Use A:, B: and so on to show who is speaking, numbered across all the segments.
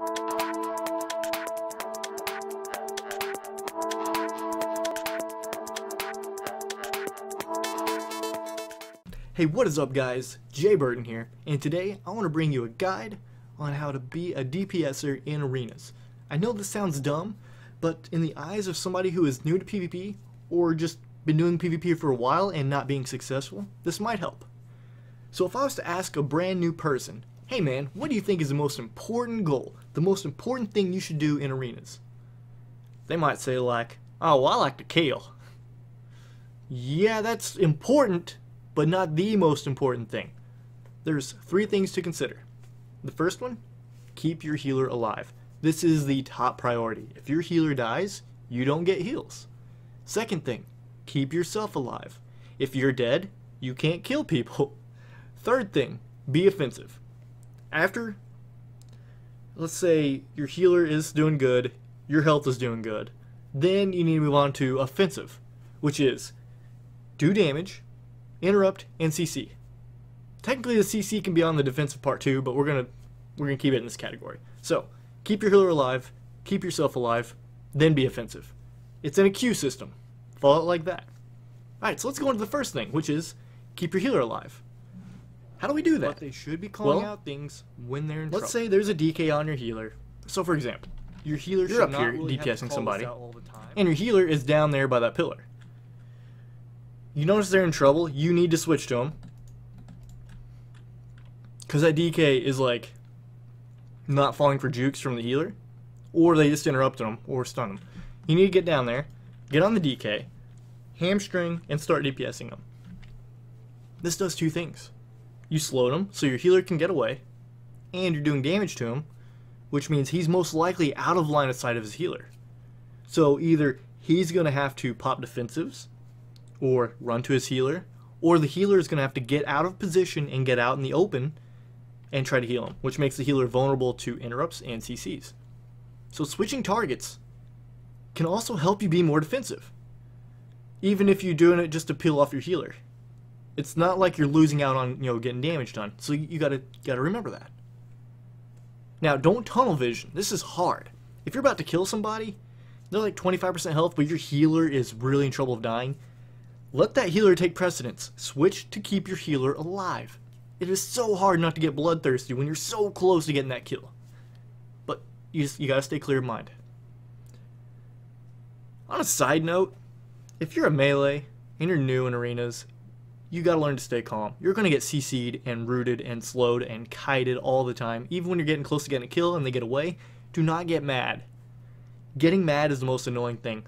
A: Hey, what is up guys? Jay Burton here, and today I want to bring you a guide on how to be a DPSer in arenas. I know this sounds dumb, but in the eyes of somebody who is new to PvP, or just been doing PvP for a while and not being successful, this might help. So if I was to ask a brand new person, hey man, what do you think is the most important goal, the most important thing you should do in arenas? They might say like, oh, well, I like to kill. Yeah, that's important, but not the most important thing. There's three things to consider. The first one, keep your healer alive. This is the top priority. If your healer dies, you don't get heals. Second thing, keep yourself alive. If you're dead, you can't kill people. Third thing, be offensive. After, let's say your healer is doing good, your health is doing good, then you need to move on to offensive, which is do damage, interrupt, and CC. Technically, the CC can be on the defensive part too, but we're gonna we're gonna keep it in this category. So keep your healer alive, keep yourself alive, then be offensive. It's in a queue system. Follow it like that. Alright, so let's go into the first thing, which is keep your healer alive. How do we do that?
B: But they should be calling
A: Well,
B: out things when they're in
A: Let's
B: trouble.
A: say there's a DK on your healer. So for example, your healer
B: You're
A: should
B: up here
A: really
B: DPSing somebody,
A: out
B: all the time.
A: and your healer is down there by that pillar. You notice they're in trouble, you need to switch to them. Because that DK is like not falling for jukes from the healer, or they just interrupt them or stun them. You need to get down there, get on the DK, hamstring, and start DPSing them. This does two things. You slow them so your healer can get away, and you're doing damage to him, which means he's most likely out of line of sight of his healer. So either he's going to have to pop defensives, or run to his healer, or the healer is going to have to get out of position and get out in the open and try to heal him, which makes the healer vulnerable to interrupts and CCs. So switching targets can also help you be more defensive, even if you're doing it just to peel off your healer. It's not like you're losing out on you know getting damage done, so you, gotta gotta remember that. Now, don't tunnel vision. This is hard. If you're about to kill somebody, they're like 25% health, but your healer is really in trouble of dying. Let that healer take precedence. Switch to keep your healer alive. It is so hard not to get bloodthirsty when you're so close to getting that kill. But you just you gotta stay clear of mind. On a side note, if you're a melee and you're new in arenas, you gotta learn to stay calm. You're gonna get CC'd and rooted and slowed and kited all the time. Even when you're getting close to getting a kill and they get away, do not get mad. Getting mad is the most annoying thing.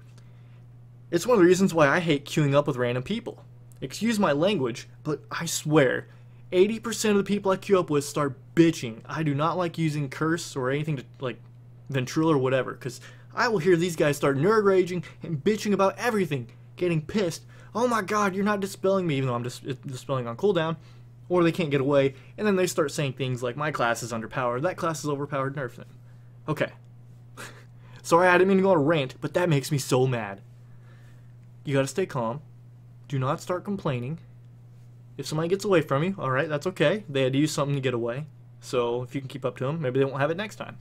A: It's one of the reasons why I hate queuing up with random people. Excuse my language, but I swear, 80% of the people I queue up with start bitching. I do not like using curse or anything to, like, Ventrilo or whatever, because I will hear these guys start nerd raging and bitching about everything, getting pissed. Oh my god, you're not dispelling me, even though I'm just dispelling on cooldown. Or they can't get away, and then they start saying things like, my class is underpowered, that class is overpowered, nerf them. Okay. Sorry, I didn't mean to go on a rant, but that makes me so mad. You gotta stay calm. Do not start complaining. If somebody gets away from you, alright, that's okay. They had to use something to get away. So if you can keep up to them, maybe they won't have it next time.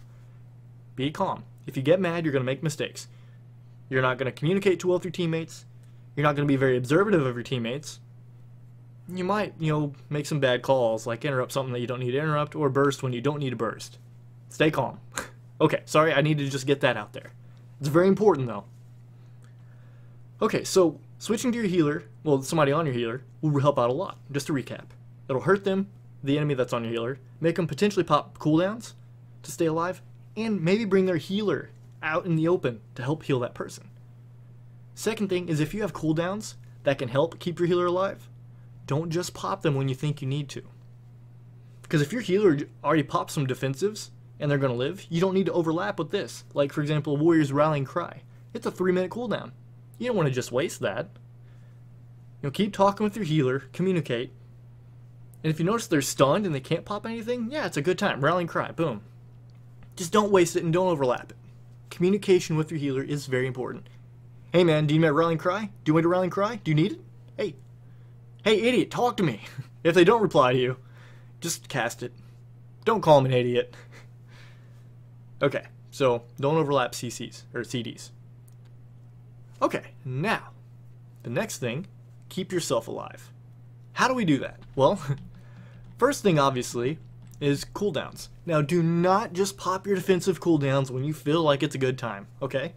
A: Be calm. If you get mad, you're gonna make mistakes. You're not gonna communicate too well with your teammates. You're not gonna be very observative of your teammates. You might, you know, make some bad calls, like interrupt something that you don't need to interrupt, or burst when you don't need to burst. Stay calm. okay, sorry, I needed to just get that out there. It's very important, though. Okay, so switching to your healer, well, somebody on your healer, will help out a lot. Just to recap, it'll hurt them, the enemy that's on your healer, make them potentially pop cooldowns to stay alive, and maybe bring their healer out in the open to help heal that person. Second thing is if you have cooldowns that can help keep your healer alive, don't just pop them when you think you need to. Because if your healer already popped some defensives and they're going to live, you don't need to overlap with this. Like, for example, Warrior's Rallying Cry. It's a three minute cooldown. You don't want to just waste that. You know, keep talking with your healer, communicate. And if you notice they're stunned and they can't pop anything, yeah, it's a good time. Rallying Cry, boom. Just don't waste it and don't overlap it. Communication with your healer is very important. Hey man, do you need my rallying cry? Do you want to rallying cry? Do you need it? Hey. Hey idiot, talk to me. if they don't reply to you, just cast it. Don't call him an idiot. Okay, so don't overlap CCs or CDs. Okay, now the next thing, keep yourself alive. How do we do that? Well, first thing obviously is cooldowns. Now do not just pop your defensive cooldowns when you feel like it's a good time, okay?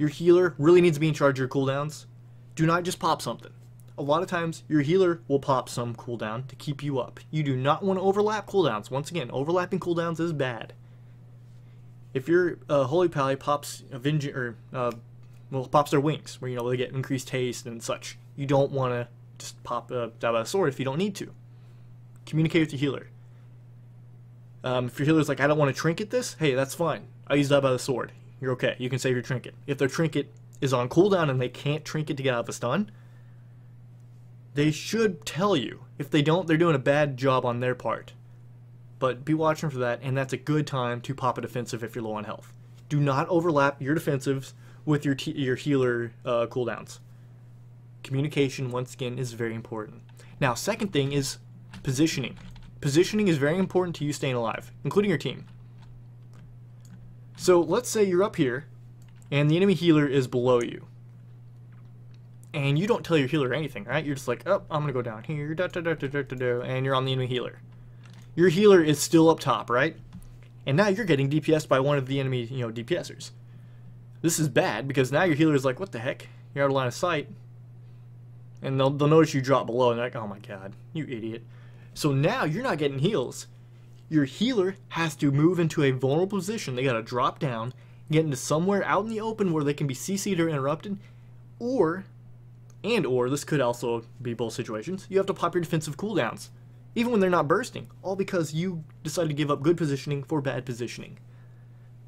A: Your healer really needs to be in charge of your cooldowns. Do not just pop something. A lot of times your healer will pop some cooldown to keep you up. You do not want to overlap cooldowns. Once again, overlapping cooldowns is bad. If your uh, Holy Pally pops Avenge or uh, well pops their wings, where you know they get increased haste and such, you don't want to just pop a Die by the Sword if you don't need to. Communicate with your healer. Um, if your healer's like, I don't want to trinket this, hey, that's fine. I use Die by the Sword. You're okay. You can save your trinket. If their trinket is on cooldown and they can't trinket to get out of a stun, they should tell you. If they don't, they're doing a bad job on their part. But be watching for that, and that's a good time to pop a defensive if you're low on health. Do not overlap your defensives with your your healer uh, cooldowns. Communication, once again, is very important. Now, second thing is positioning. Positioning is very important to you staying alive, including your team. So let's say you're up here, and the enemy healer is below you. And you don't tell your healer anything, right? You're just like, oh, I'm gonna go down here, da da da da da da, da and you're on the enemy healer. Your healer is still up top, right? And now you're getting DPS by one of the enemy, you know, DPSers. This is bad because now your healer is like, what the heck? You're out of line of sight. And they'll, they'll notice you drop below and they're like, oh my god, you idiot. So now you're not getting heals. Your healer has to move into a vulnerable position. They gotta drop down, get into somewhere out in the open where they can be CC'd or interrupted, or, and or, this could also be both situations, you have to pop your defensive cooldowns, even when they're not bursting, all because you decided to give up good positioning for bad positioning.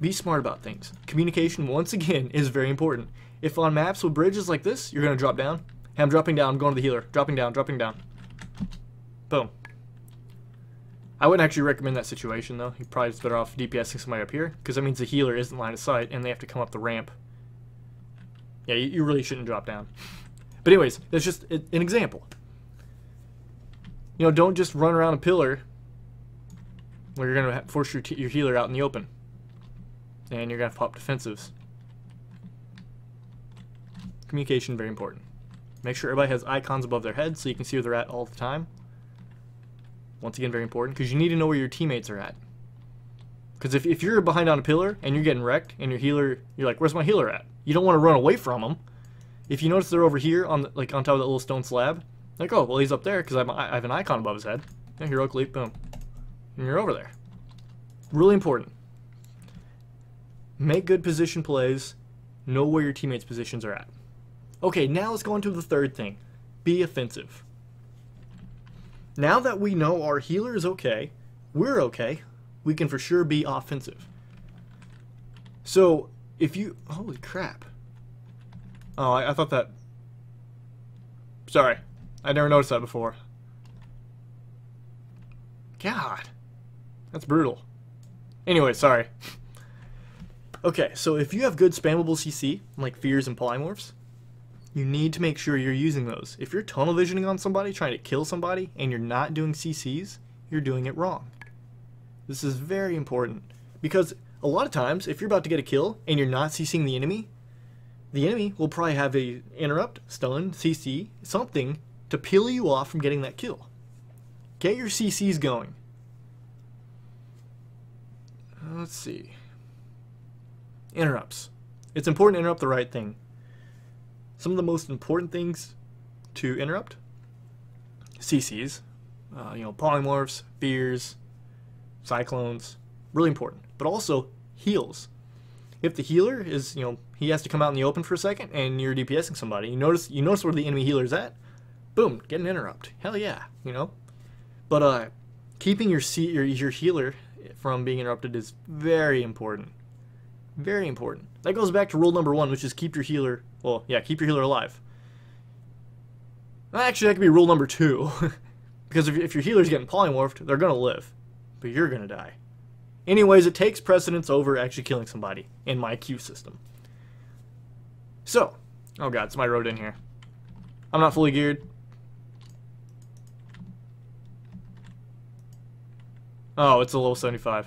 A: Be smart about things. Communication, once again, is very important. If on maps with bridges like this, you're gonna drop down, hey, I'm dropping down, I'm going to the healer, dropping down, dropping down. Boom. I wouldn't actually recommend that situation though. You probably just better off DPSing somebody up here because that means the healer isn't line of sight and they have to come up the ramp. Yeah, you, you really shouldn't drop down. But anyways, that's just an example. You know, don't just run around a pillar where you're going to force your, your healer out in the open. And you're going to pop defensives. Communication, very important. Make sure everybody has icons above their head so you can see where they're at all the time. Once again, very important, because you need to know where your teammates are at. Because if, if you're behind on a pillar and you're getting wrecked and your healer, you're like, where's my healer at? You don't want to run away from them. If you notice they're over here on the, like on top of that little stone slab, like, oh, well, he's up there because I have an icon above his head. Yeah, heroic leap, boom. And you're over there. Really important. Make good position plays. Know where your teammates' positions are at. Okay, now let's go on to the third thing. Be offensive. Now that we know our healer is okay, we're okay, we can for sure be offensive. So, if you... Holy crap. Oh, I, I thought that... Sorry. I never noticed that before. God. That's brutal. Anyway, sorry. okay, so if you have good spammable CC, like Fears and Polymorphs, you need to make sure you're using those. If you're tunnel visioning on somebody, trying to kill somebody, and you're not doing CCs, you're doing it wrong. This is very important. Because a lot of times, if you're about to get a kill, and you're not CCing the enemy, the enemy will probably have a interrupt, stun, CC, something to peel you off from getting that kill. Get your CCs going. Let's see. Interrupts. It's important to interrupt the right thing. Some of the most important things to interrupt CCs, uh, you know, polymorphs, fears, cyclones, really important. But also heals. If the healer is, you know, he has to come out in the open for a second and you're DPSing somebody, you notice you notice where the enemy healer's at, boom, get an interrupt. Hell yeah, you know. But uh, keeping your C your your healer from being interrupted is very important. Very important. That goes back to rule number one, which is keep your healer well, yeah, keep your healer alive. Actually, that could be rule number two. because if, if your healer's getting polymorphed, they're going to live. But you're going to die. Anyways, it takes precedence over actually killing somebody in my queue system. So, oh god, somebody wrote in here. I'm not fully geared. Oh, it's a level 75.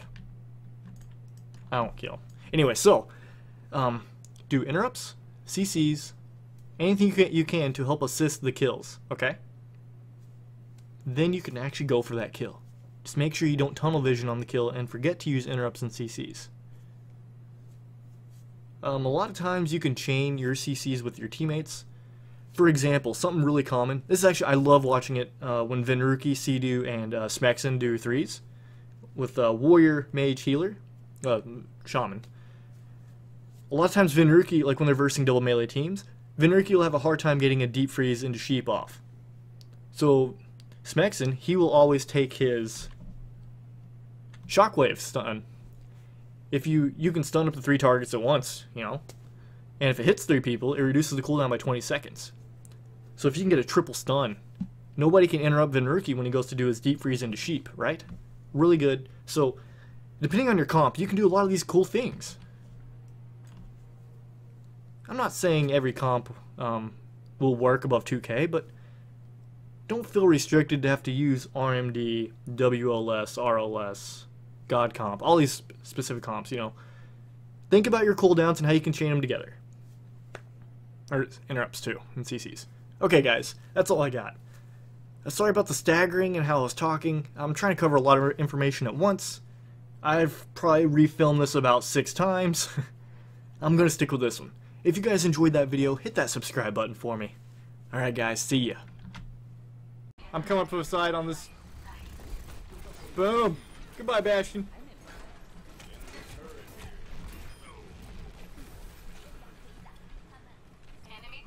A: I don't kill. Anyway, so um, do interrupts, CCs, anything you can, you can to help assist the kills. Okay. Then you can actually go for that kill. Just make sure you don't tunnel vision on the kill and forget to use interrupts and CCs. Um, a lot of times you can chain your CCs with your teammates. For example, something really common. This is actually I love watching it uh, when Venruki, Cdew, and uh, Smexxin do threes with uh, Warrior, Mage, Healer, uh, Shaman. A lot of times Venruki, like when they're versing double melee teams, Venruki will have a hard time getting a deep freeze into Sheep off. So Smexxin, he will always take his Shockwave stun. If you you can stun up to three targets at once, you know, and if it hits three people, it reduces the cooldown by 20 seconds. So if you can get a triple stun, nobody can interrupt Venruki when he goes to do his deep freeze into Sheep, right? Really good. So depending on your comp, you can do a lot of these cool things. I'm not saying every comp um, will work above 2k, but don't feel restricted to have to use RMD, WLS, RLS, God comp, all these specific comps, you know. Think about your cooldowns and how you can chain them together. Or interrupts too, and CCs. Okay, guys, that's all I got. Uh, sorry about the staggering and how I was talking. I'm trying to cover a lot of information at once. I've probably refilmed this about six times. I'm going to stick with this one. If you guys enjoyed that video, hit that subscribe button for me. Alright guys, see ya. I'm coming up to the side on this. Boom. Goodbye, Bastion.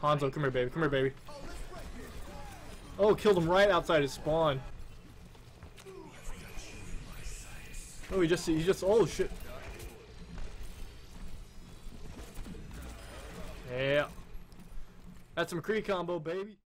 A: Hanzo, come here, baby. Come here, baby. Oh, killed him right outside his spawn. Oh, he just, he just, oh shit. Some Kree combo, baby.